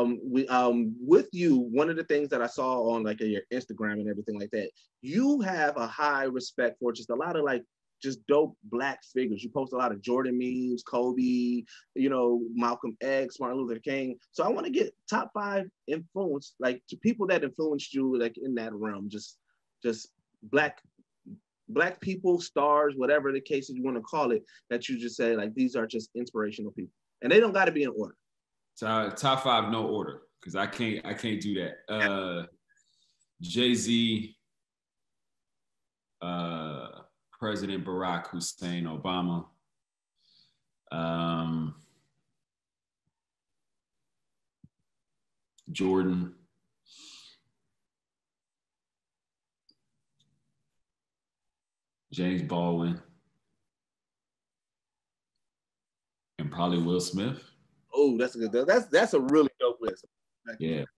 um, we um, with you. One of the things that I saw on like your Instagram and everything like that, you have a high respect for just a lot of like just dope black figures. You post a lot of Jordan memes, Kobe, you know, Malcolm X, Martin Luther King. So I want to get top five influence, like to people that influenced you, like in that realm, just just black black people, stars, whatever the case you want to call it, that you just say like these are just inspirational people, and they don't got to be in order. Top, top five, no order, because I can't I can't do that. Uh, Jay Z, uh, President Barack Hussein Obama. Um, Jordan. James Baldwin. And probably Will Smith. Oh, that's a good. That's that's a really dope list. Yeah.